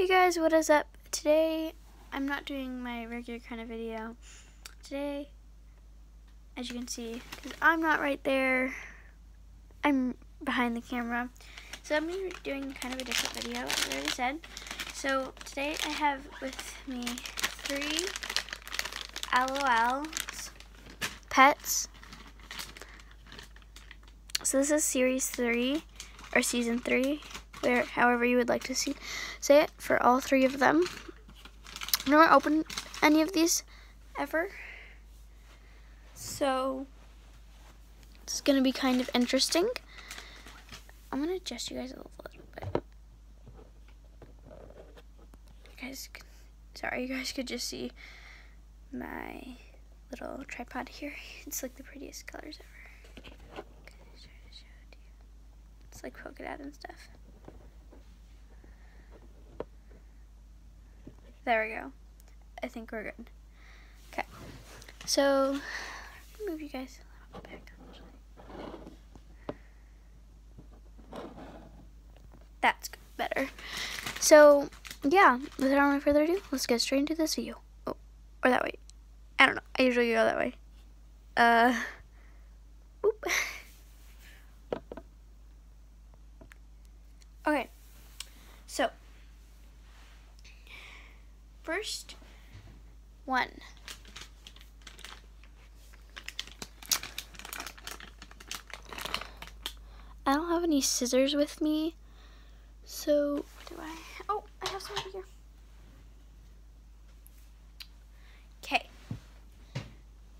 Hey guys, what is up? Today, I'm not doing my regular kind of video. Today, as you can see, because I'm not right there, I'm behind the camera. So I'm going to be doing kind of a different video, as I already said. So today I have with me three LOLs, pets. So this is series three, or season three where however you would like to see say it for all three of them. I've never opened any of these ever. So it's gonna be kind of interesting. I'm gonna adjust you guys a little bit. You guys sorry, you guys could just see my little tripod here. It's like the prettiest colors ever. It's like polka dot and stuff. There we go. I think we're good. Okay. So, move you guys a little back. That's better. So, yeah, without any further ado, let's get straight into this video. Oh, or that way. I don't know. I usually go that way. Uh, oop. Okay. So, first one. I don't have any scissors with me, so what do I? Oh, I have some over here. Okay.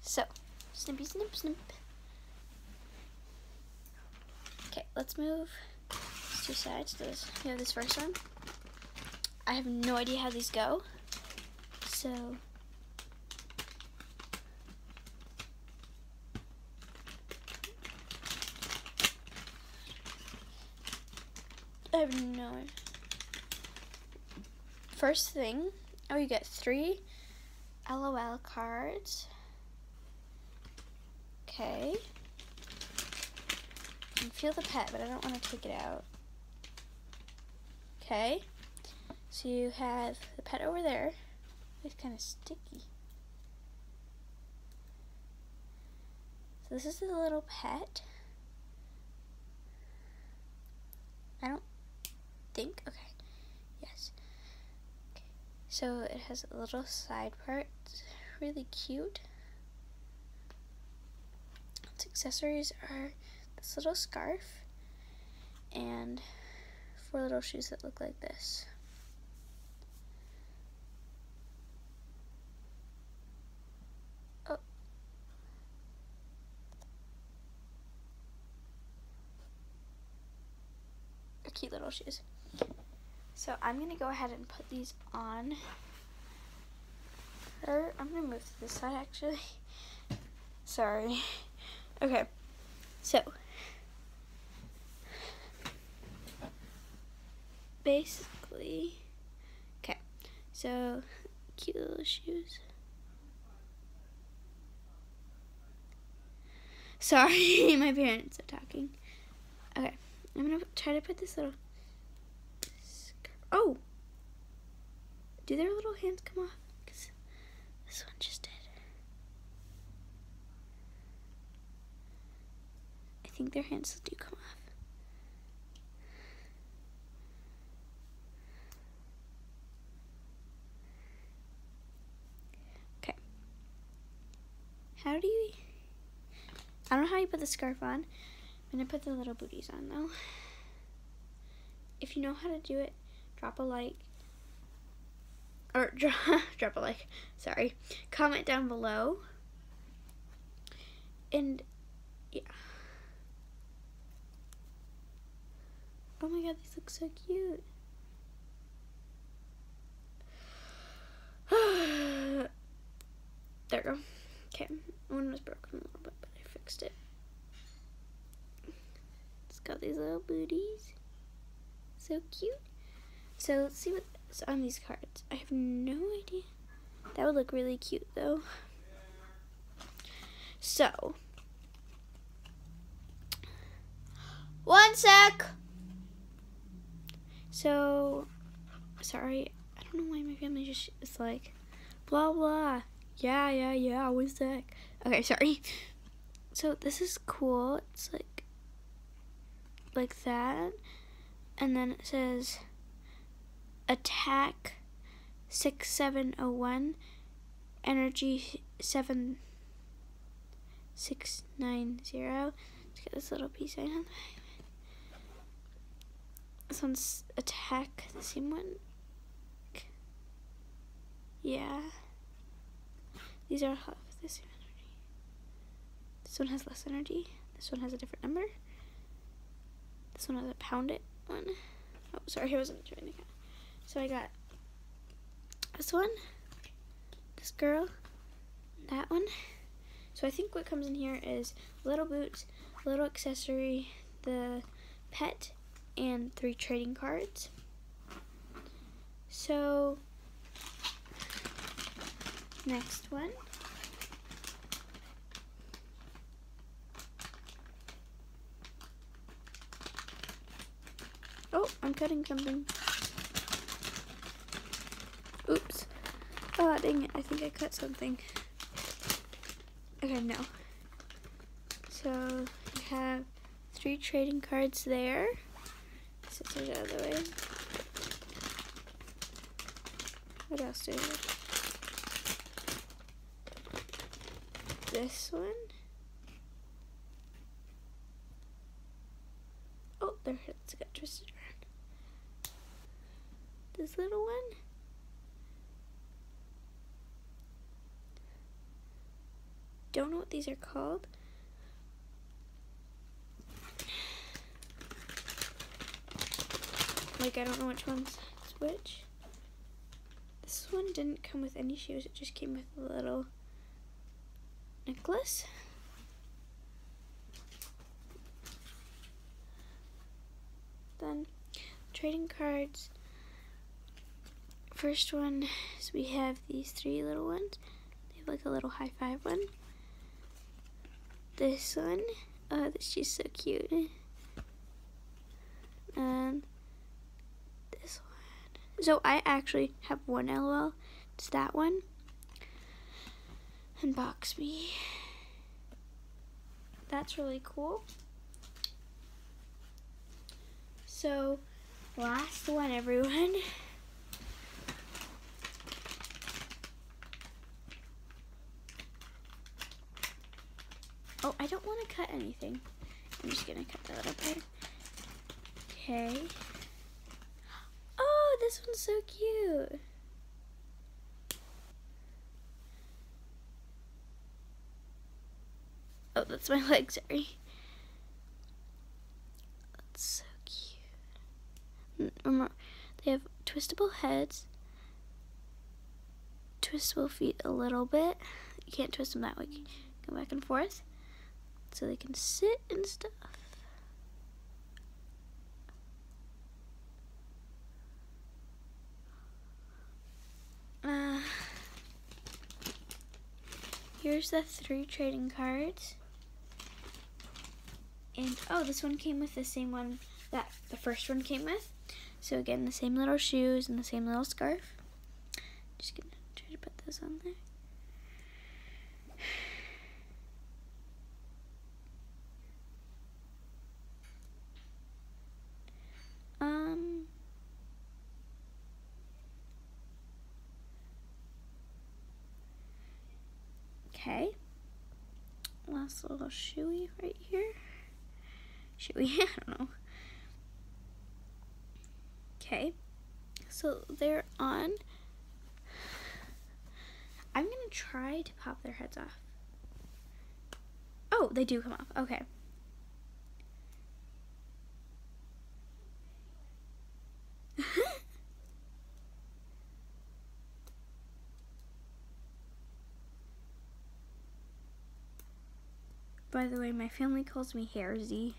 So, snippy snip snip. Okay, let's move two sides. You have this first one. I have no idea how these go. So I have no. First thing, oh, you get three LOL cards. Okay. Feel the pet, but I don't want to take it out. Okay. So you have the pet over there. It's kind of sticky. So this is the little pet. I don't think, okay, yes. Okay. So it has a little side part, it's really cute. Its accessories are this little scarf and four little shoes that look like this. Cute little shoes. So I'm going to go ahead and put these on her. I'm going to move to this side actually. Sorry. Okay. So. Basically. Okay. So, cute little shoes. Sorry, my parents are talking. Okay. I'm gonna try to put this little. Oh! Do their little hands come off? Because this one just did. I think their hands do come off. Okay. How do you. I don't know how you put the scarf on. I'm gonna put the little booties on though. If you know how to do it, drop a like. Or drop, drop a like, sorry. Comment down below. And yeah. Oh my god, these look so cute. there we go. Okay, one was broken a little bit, but I fixed it. Got these little booties. So cute. So let's see what's on these cards. I have no idea. That would look really cute though. So. One sec. So sorry, I don't know why my family just is like, blah blah. Yeah, yeah, yeah. What's that? Okay, sorry. So this is cool. It's like like that, and then it says attack six seven oh one, energy seven six nine zero. Let's get this little peace sign on. This one's attack, the same one. Yeah. These are half the same energy. This one has less energy. This one has a different number. This one has a pound it one. Oh, sorry, I wasn't trying to count. So I got this one, this girl, that one. So I think what comes in here is little boots, little accessory, the pet, and three trading cards. So, next one. Oh, I'm cutting something. Oops. Oh, dang it. I think I cut something. Okay, no. So, we have three trading cards there. Out of the way. What else do we have? This one. Oh, their heads got twisted around. This little one. Don't know what these are called. Like, I don't know which one's which. This one didn't come with any shoes. It just came with a little necklace. Then, trading cards. First one is we have these three little ones. They have like a little high five one. This one. Oh, she's so cute. And this one. so I actually have one LOL. It's that one. Unbox me. That's really cool. So, last one, everyone. Oh, I don't want to cut anything. I'm just going to cut that little bit. Okay Oh, this one's so cute. Oh, that's my leg, sorry. That's so cute. Remember, they have twistable heads, twistable feet a little bit. You can't twist them that way. Go back and forth. So they can sit and stuff. Uh, here's the three trading cards. And, oh, this one came with the same one that the first one came with. So again, the same little shoes and the same little scarf. Just gonna try to put those on there. Okay. Last little shoey right here. Shoey, I don't know. Okay. So they're on. I'm going to try to pop their heads off. Oh, they do come off. Okay. By the way, my family calls me Hairzy.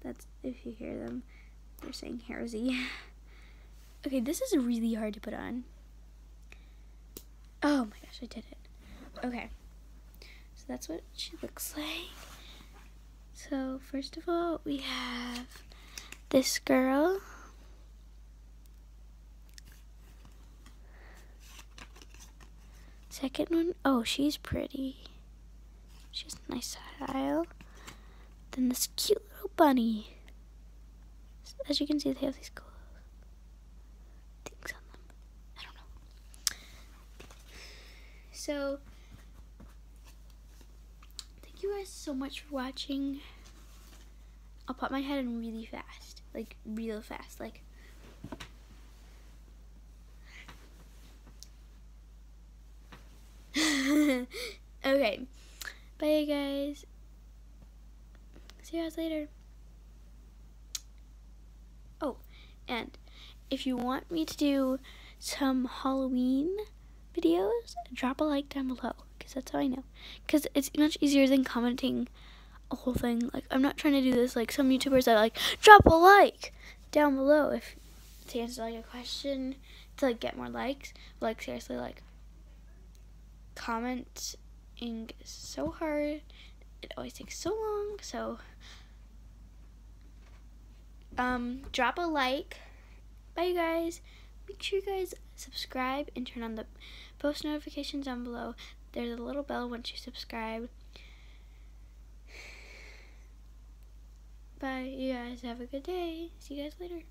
That's if you hear them, they're saying Hairzy. okay, this is really hard to put on. Oh my gosh, I did it. Okay, so that's what she looks like. So first of all, we have this girl second one, oh, she's pretty. She's a nice style. Then this cute little bunny. As you can see, they have these cool things on them. I don't know. So, thank you guys so much for watching. I'll pop my head in really fast. Like, real fast. Like, okay. Bye, guys. See you guys later. Oh, and if you want me to do some Halloween videos, drop a like down below because that's how I know. Because it's much easier than commenting a whole thing. Like, I'm not trying to do this like some YouTubers that like, drop a like down below if to answer like a question to like get more likes. Like, seriously, like, commenting is so hard. It always takes so long. So, um, drop a like. Bye, you guys. Make sure you guys subscribe and turn on the post notifications down below. There's a little bell once you subscribe. Bye, you guys. Have a good day. See you guys later.